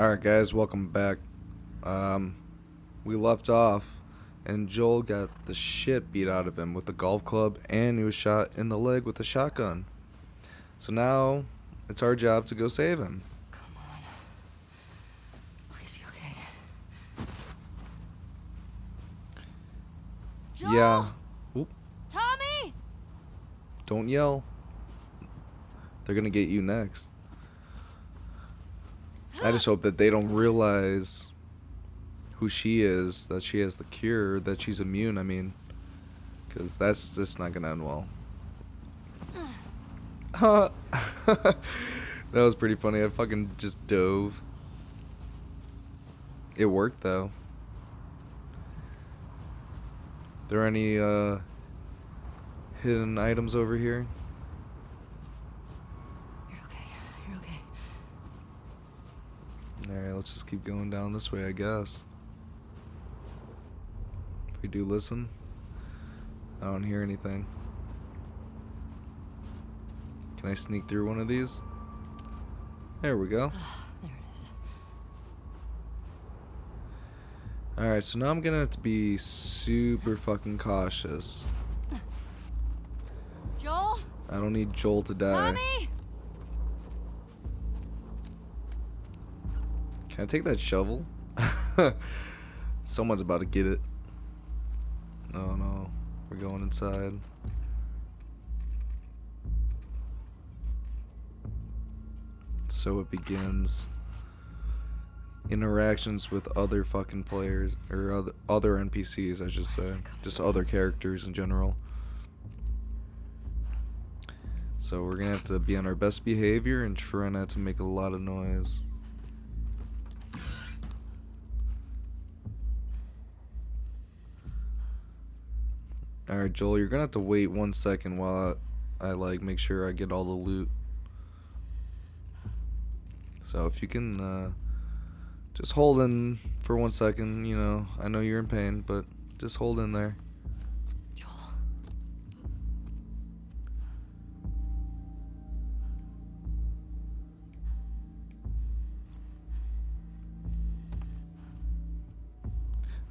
Alright guys, welcome back. Um, we left off and Joel got the shit beat out of him with the golf club and he was shot in the leg with a shotgun. So now it's our job to go save him. Come on. Please be okay. Joel! Yeah. Oop, Tommy! don't yell. They're gonna get you next. I just hope that they don't realize who she is, that she has the cure, that she's immune, I mean. Because that's just not going to end well. Huh. that was pretty funny. I fucking just dove. It worked, though. There any, uh, hidden items over here? You're okay. You're okay. Alright, let's just keep going down this way, I guess. If we do listen, I don't hear anything. Can I sneak through one of these? There we go. Ah, there it is. Alright, so now I'm gonna have to be super fucking cautious. Joel? I don't need Joel to die. Tommy? Can I take that shovel? Someone's about to get it. Oh no, we're going inside. So it begins. Interactions with other fucking players, or other, other NPCs, I should say. Just other characters in general. So we're gonna have to be on our best behavior and try not to make a lot of noise. Alright, Joel, you're gonna have to wait one second while I, I like make sure I get all the loot. So if you can uh, just hold in for one second, you know, I know you're in pain, but just hold in there.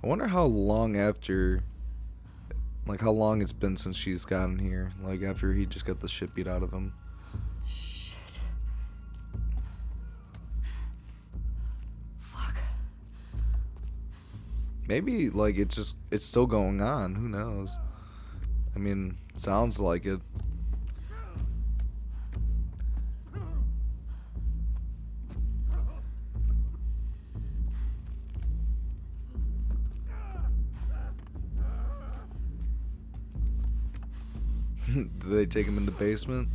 I wonder how long after, like how long it's been since she's gotten here. Like after he just got the shit beat out of him. Shit. Fuck. Maybe like it's just it's still going on. Who knows? I mean, sounds like it. Did they take him in the basement?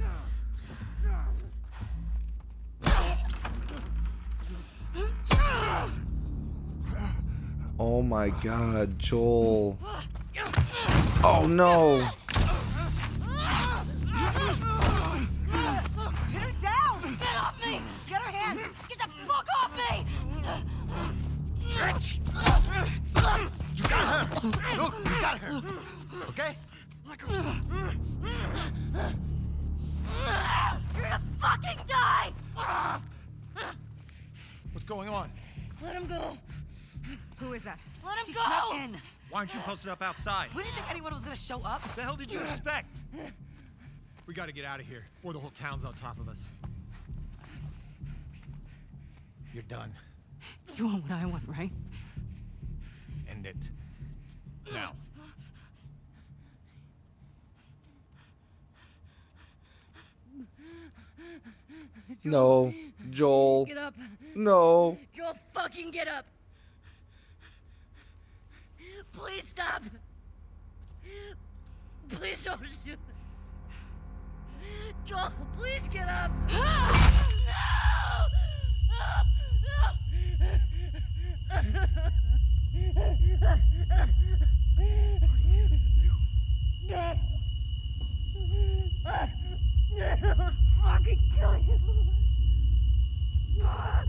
Oh my god, Joel. Oh no. Pin her down! Get off me! Get her hand! Get the fuck off me! You got her! Look, you got her! Okay? Die! What's going on? Let him go! Who is that? Let him she go! snuck in. Why aren't you posted up outside? We didn't think anyone was gonna show up. What the hell did you expect? We gotta get out of here before the whole town's on top of us. You're done. You want what I want, right? End it. Now. No, Joel. Get up! No. Joel, fucking get up! Please stop! Please don't shoot. Joel, please get up! No! Fucking kill you! No!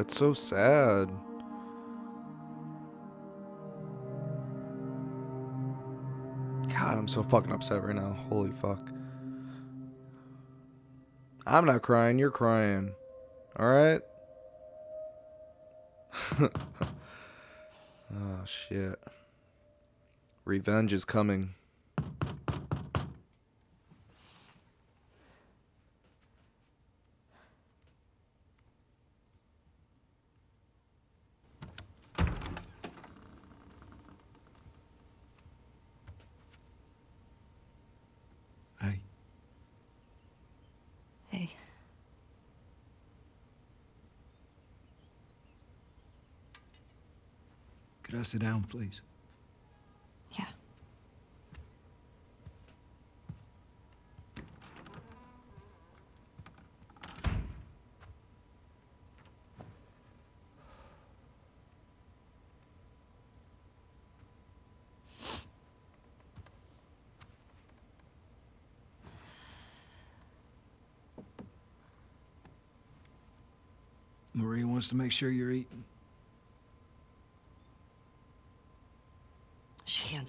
That's so sad. God, I'm so fucking upset right now. Holy fuck. I'm not crying, you're crying. Alright? oh, shit. Revenge is coming. Hey, Hey. Could I sit down, please? Yeah. Maria wants to make sure you're eating. She can't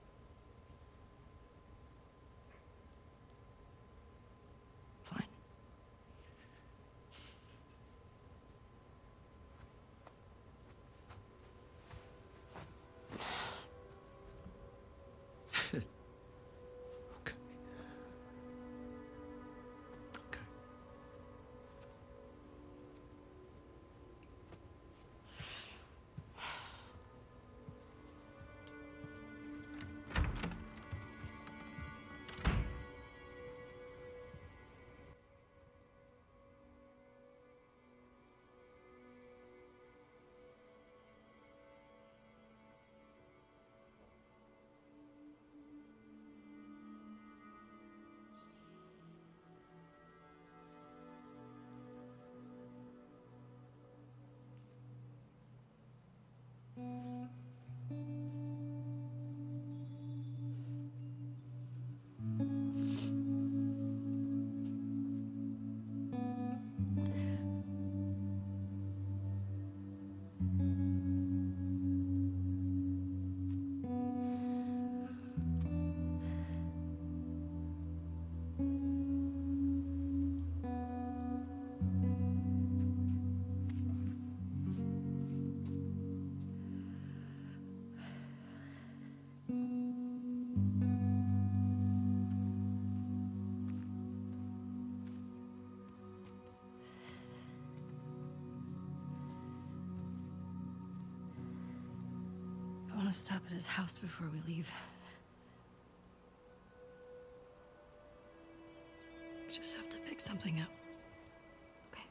Want to stop at his house before we leave. We just have to pick something up. Okay.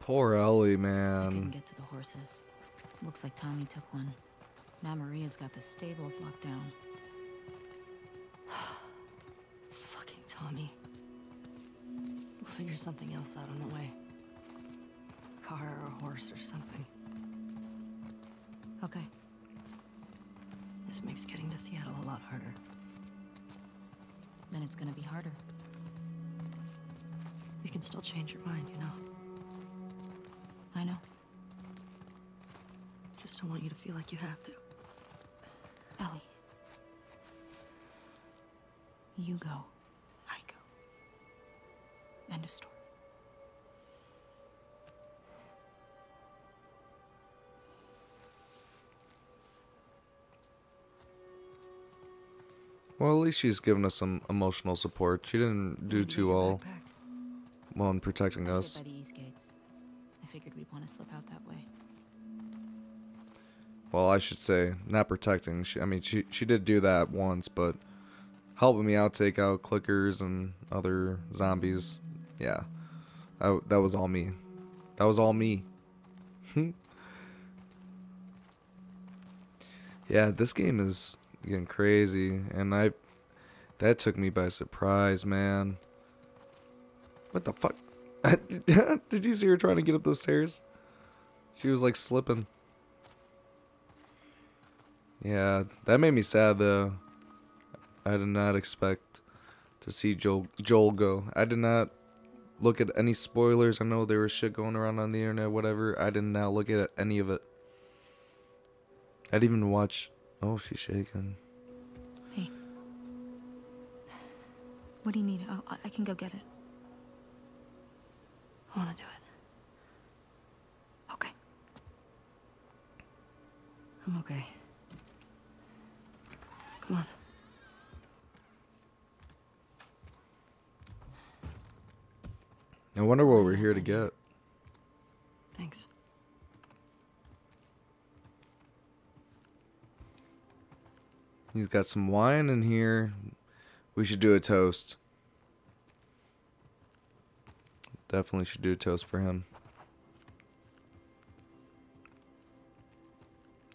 Poor Ellie, I couldn't get to the horses. Looks like Tommy took one. Now Maria's got the stables locked down. Fucking Tommy. We'll figure something else out on the way. Car or a horse or something. Okay. This makes getting to Seattle a lot harder. Then it's gonna be harder. You can still change your mind, you know? I know. Just don't want you to feel like you have to. Ellie. You go. I go. End of story. Well, at least she's given us some emotional support. She didn't do too well while in protecting I us. by the east gates. I figured we'd want to slip out that way. Well, I should say not protecting. She, I mean, she she did do that once, but helping me out take out clickers and other zombies. Yeah, that that was all me. That was all me. yeah, this game is getting crazy, and I that took me by surprise, man. What the fuck? did you see her trying to get up those stairs? She was like slipping. Yeah, that made me sad though. I did not expect to see Joel Joel go. I did not look at any spoilers. I know there was shit going around on the internet, whatever. I did not look at any of it. I didn't even watch. Oh, she's shaking. Hey. What do you need? Oh, I'll, I can go get it. I want to do it. Okay. I'm okay. Come on. I wonder what we're here to get. He's got some wine in here. We should do a toast. Definitely should do a toast for him.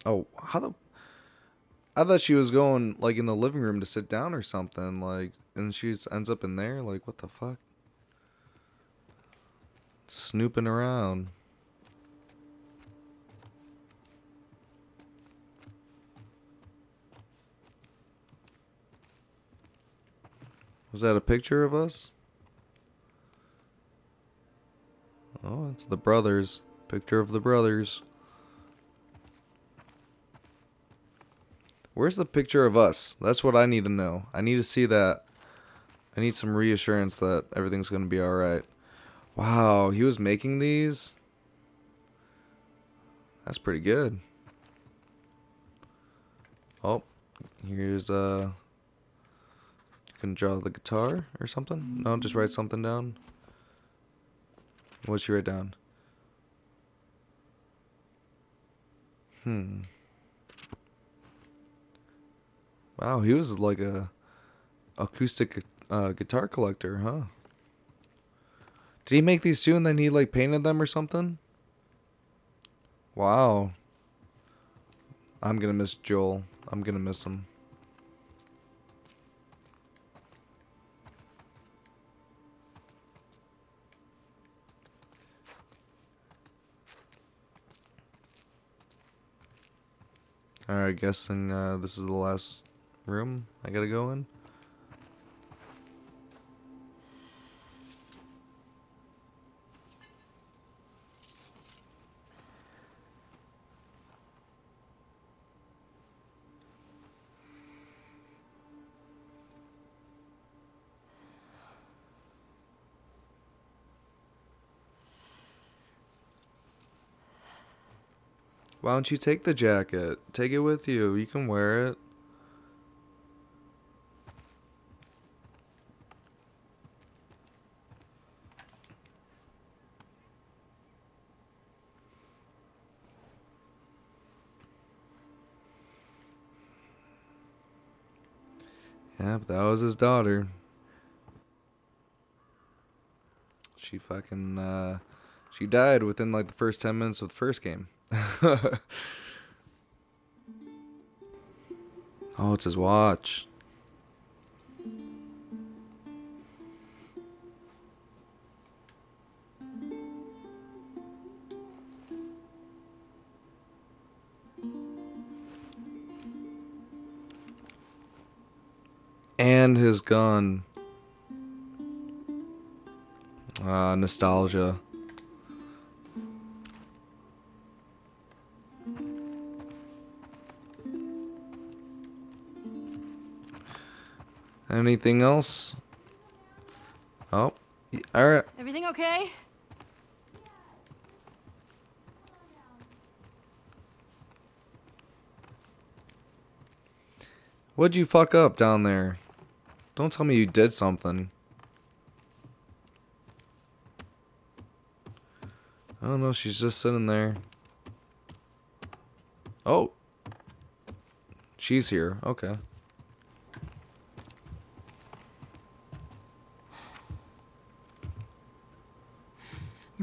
Oh, how the I thought she was going like in the living room to sit down or something, like and she ends up in there, like what the fuck? Snooping around. Was that a picture of us? Oh, it's the brothers. Picture of the brothers. Where's the picture of us? That's what I need to know. I need to see that. I need some reassurance that everything's going to be alright. Wow, he was making these? That's pretty good. Oh, here's uh can draw the guitar or something? No, just write something down. What'd she write down? Hmm. Wow, he was like a acoustic uh, guitar collector, huh? Did he make these too and then he like painted them or something? Wow. I'm gonna miss Joel. I'm gonna miss him. Alright, guessing uh, this is the last room I gotta go in. Why don't you take the jacket? Take it with you. You can wear it. Yeah, but that was his daughter. She fucking, uh, she died within like the first 10 minutes of the first game. oh, it's his watch. And his gun. Ah, nostalgia. Anything else? Oh, all right. Everything okay? What'd you fuck up down there? Don't tell me you did something. I don't know, she's just sitting there. Oh. She's here. Okay.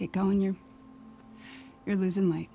Get going. You're you're losing light.